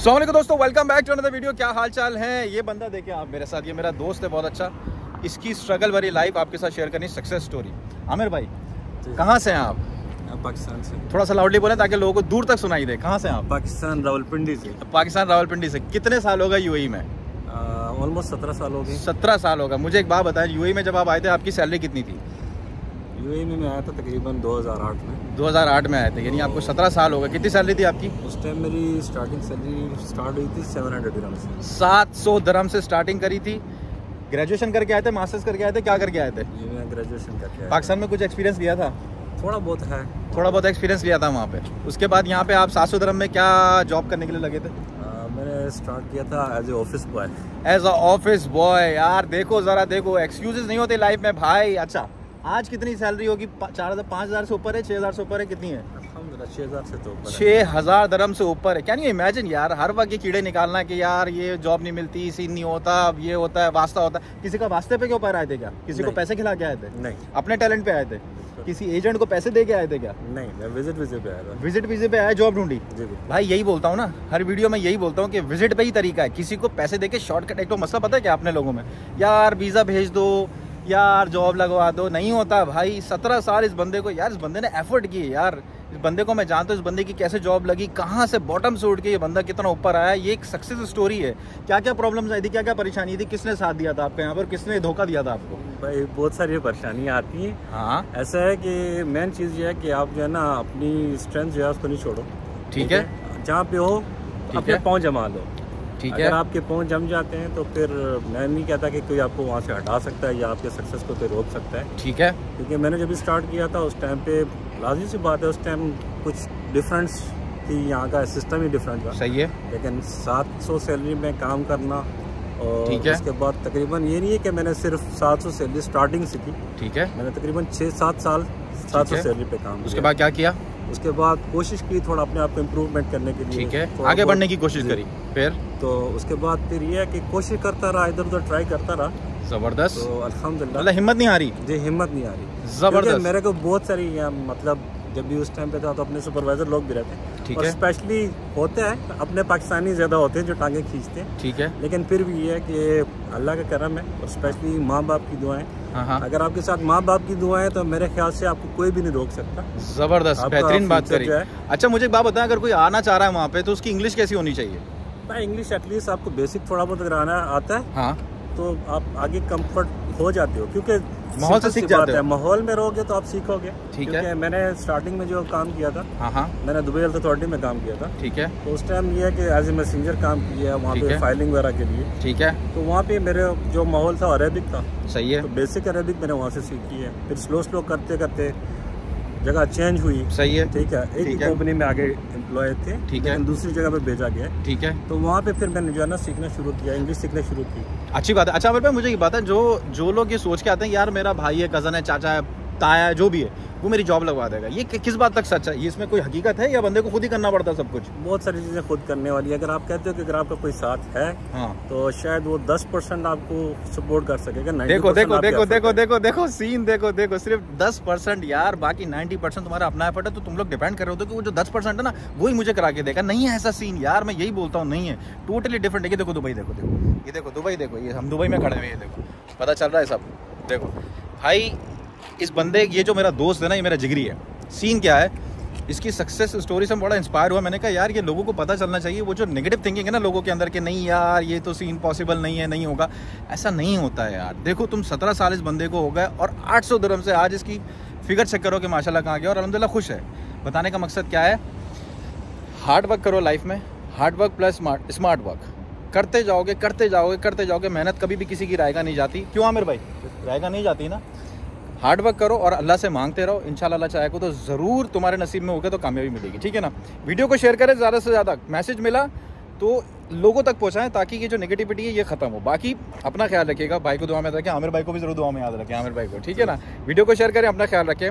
सलाम दोस्तों welcome back to another video क्या हाल चाल है? ये बंदा देखें आप मेरे साथ ये मेरा दोस्त है बहुत अच्छा। इसकी स्ट्रगल वाली लाइफ आपके साथ शेयर करनी सक्सेस स्टोरी आमिर भाई कहाँ से हैं आप? पाकिस्तान से। थोड़ा सा लाउडली बोले ताकि लोगों को दूर तक सुनाई दे। कहाँ से हैं आप? पाकिस्तान रावलपिंडी से। पाकिस्तान रावलपिंडी से। कितने साल होगा यूएई में? ऑलमोस्ट सत्रह साल हो गए। सत्रह साल होगा मुझे एक बात बताएँ यूएई में जब आप आए थे आपकी सैलरी कितनी थी? यूएई में मैं आया था तकरीबन 2008 में। 2008 में आए थे यानी आपको 17 साल हो गए। कितनी सैलरी थी आपकी? उस टाइम मेरी स्टार्टिंग सैलरी स्टार्ट हुई थी 700 दिरहम से। सात सौ दरम से स्टार्टिंग करी थी। ग्रेजुएशन करके आए थे मास्टर्स करके आए थे क्या करके आए थे? ये मैं ग्रेजुएशन करके आया। पाकिस्तान में कुछ एक्सपीरियंस लिया था? थोड़ा बहुत है। थोड़ा बहुत एक्सपीरियंस लिया था वहाँ पे। उसके बाद यहाँ पे आप सात सौ दरम में क्या जॉब करने के लिए लगे थे? आ, मैंने स्टार्ट किया था as a office boy as a office boy यार देखो जरा देखो एक्सक्यूजेस नहीं होते लाइफ में भाई अच्छा। आज कितनी सैलरी होगी? चार हज़ार पाँच हज़ार से ऊपर है? छः हज़ार से ऊपर है कितनी है? छः हज़ार से तो ऊपर छः हज़ार दरम से ऊपर है। क्या नहीं इमेजिन यार हर वक्त ये कीड़े निकालना कि यार ये जॉब नहीं मिलती सीन नहीं होता अब ये होता है वास्ता होता है। किसी का वास्ते पे क्यों पर आए थे क्या? किसी को पैसे खिला के आए थे? नहीं। अपने टैलेंट पे आए थे? किसी एजेंट को पैसे दे के आए थे क्या? नहीं मैं विज़िट विज़िट पे आया था। विज़िट वीजे पे आए जॉब ढूंढी? भाई यही बोलता हूँ ना हर वीडियो में यही बोलता हूँ कि विज़िट पे ही तरीका है। किसी को पैसे दे के शॉर्टकट एक तो मसला पता है क्या अपने लोगों में? यार वीज़ा भेज दो यार जॉब लगवा दो। नहीं होता भाई। सत्रह साल इस बंदे को यार इस बंदे ने एफर्ट की यार। इस बंदे को मैं जानता हूँ इस बंदे की कैसे जॉब लगी कहाँ से बॉटम से उठ के ये बंदा कितना ऊपर आया ये एक सक्सेस स्टोरी है। क्या क्या प्रॉब्लम्स आई थी क्या क्या परेशानी थी किसने साथ दिया था आपको यहाँ पर किसने धोखा दिया था आपको? भाई बहुत सारी परेशानियाँ आती हैं। हाँ। ऐसा है कि मेन चीज़ ये है कि आप जो है ना अपनी स्ट्रेंथ जो है उसको नहीं छोड़ो। ठीक है। जहाँ पे हो अपने। पाँव जमा लो। ठीक है। अगर आपके पाँव जम जाते हैं तो फिर मैं नहीं कहता कि कोई आपको वहाँ से हटा सकता है या आपके सक्सेस को कोई रोक सकता है। ठीक है। क्योंकि मैंने जब स्टार्ट किया था उस टाइम पे लाजमी सी बात है उस टाइम कुछ डिफरेंस थी यहाँ का सिस्टम ही डिफरेंट था। सही है। लेकिन 700 सैलरी में काम करना और उसके बाद तकरीबन ये नहीं है कि मैंने सिर्फ़ 700 सैलरी स्टार्टिंग से की। ठीक है। मैंने तकरीबन छः सात साल ठीक 700 सैलरी पे काम उसके बाद क्या किया? उसके बाद कोशिश की थोड़ा अपने आप को इम्प्रूवमेंट करने के लिए। ठीक है। आगे बढ़ने की कोशिश करी। फिर? तो उसके बाद फिर ये है कि कोशिश करता रहा इधर उधर ट्राई करता रहा। ज़बरदस्त। तो अल्हम्दुलिल्लाह। मतलब हिम्मत नहीं आ रही? जी हिम्मत नहीं आ रही। ज़बरदस्त। मेरे को बहुत सारी मतलब जब भी उस टाइम पे था तो अपने सुपरवाइजर लोग भी रहते हैं। ठीक है। स्पेशली होते हैं अपने पाकिस्तानी ज़्यादा होते हैं जो टांगे खींचते हैं। ठीक है। लेकिन फिर भी ये है कि अल्लाह का करम है और स्पेशली माँ बाप की दुआएँ। अगर आपके साथ माँ बाप की दुआ है तो मेरे ख्याल से आपको कोई भी नहीं रोक सकता। ज़बरदस्त बेहतरीन बात करी। है। अच्छा मुझे एक बात बताएँ अगर कोई आना चाह रहा है वहाँ पे तो उसकी इंग्लिश कैसी होनी चाहिए? भाई इंग्लिश एटलीस्ट आपको बेसिक थोड़ा बहुत अगर आना आता है। हाँ। तो आप आगे कंफर्ट हो जाते हो क्योंकि माहौल से सीख जाते हैं माहौल में रहोगे तो आप सीखोगे। ठीक है। मैंने स्टार्टिंग में जो काम किया था हाँ हाँ। मैंने दुबई हेल्थ अथॉरिटी में काम किया था। ठीक है। तो उस टाइम ये है कि एज ए मैसेंजर काम किया वहाँ पे। फाइलिंग वगैरह के लिए। ठीक है। तो वहाँ पे मेरे जो माहौल था अरेबिक था। सही है। तो बेसिक अरेबिक मैंने वहाँ से सीखी है। फिर स्लो स्लो करते करते जगह चेंज हुई। सही है। ठीक है एक। कंपनी में आगे एम्प्लॉय थे ठीक है। दूसरी जगह पे भेजा गया। ठीक है। तो वहाँ पे फिर मैंने जो है ना सीखना शुरू किया इंग्लिश सीखना शुरू की। अच्छी बात है। अच्छा मुझे ये बात है जो जो लोग ये सोच के आते हैं यार मेरा भाई है कज़न है चाचा है ताया है जो भी है वो मेरी जॉब लगवा देगा। ये किस बात तक सच है? ये इसमें कोई हकीकत है या बंदे को खुद ही करना पड़ता है सब कुछ? बहुत सारी चीज़ें खुद करने वाली है। अगर आप कहते हो कि अगर आपका कोई साथ है हाँ। तो शायद वो दस परसेंट आपको सपोर्ट कर सकेगा 90% देखो देखो देखो देखो देखो देखो सीन देखो देखो सिर्फ़ दस परसेंट यार बाकी नाइन्टी परसेंट तुम्हारा अपना एफर्ट है तो तुम लोग डिपेंड कर रहे हो कि वो जो दस परसेंट है ना वही मुझे करा के देगा। नहीं है ऐसा सीन यार मैं यही बोलता हूँ नहीं है। टोटली डिफरेंट है। ये देखो दुबई देखो देखो। ये देखो दुबई देखो ये हम दुबई में खड़े हुए हैं ये देखो। पता चल रहा है सब। देखो। भाई इस बंदे, ये जो मेरा दोस्त है ना, ये मेरा जिगरी है। सीन क्या है? इसकी सक्सेस स्टोरी से बड़ा इंस्पायर हुआ। मैंने कहा, यार, ये लोगों को पता चलना चाहिए। वो जो नेगेटिव थिंकिंग है ना लोगों के अंदर कि, नहीं यार, ये तो सीन पॉसिबल नहीं है, नहीं होगा। ऐसा नहीं होता है यार। देखो, तुम सत्रह साल इस बंदे को हो गए और आठ सौ दरम से आज इसकी फिगर चेक करो कि माशाल्लाह कहाँ गया और अलहमदिल्ला खुश है। बताने का मकसद क्या है? हार्ड वर्क करो लाइफ में। Hard work plus smart smart work करते जाओगे करते जाओगे करते जाओगे, मेहनत कभी भी किसी की रायगा नहीं जाती। क्यों आमिर भाई? रायगा नहीं जाती ना? हार्ड वर्क करो और अल्लाह से मांगते रहो। इंशाल्लाह अल्लाह को तो ज़रूर तुम्हारे नसीब में होगा तो कामयाबी मिलेगी, ठीक है ना? वीडियो को शेयर करें ज़्यादा से ज़्यादा। मैसेज मिला तो लोगों तक पहुँचाएँ ताकि ये जो नेगेटिविटी है, ये खत्म हो। बाकी अपना ख्याल रखिएगा। भाई को दुआ में रखें, आमिर भाई को भी ज़रूर दुआ में याद रखें, आमिर भाई को, ठीक है ना? वीडियो को शेयर करें, अपना ख्याल रखें।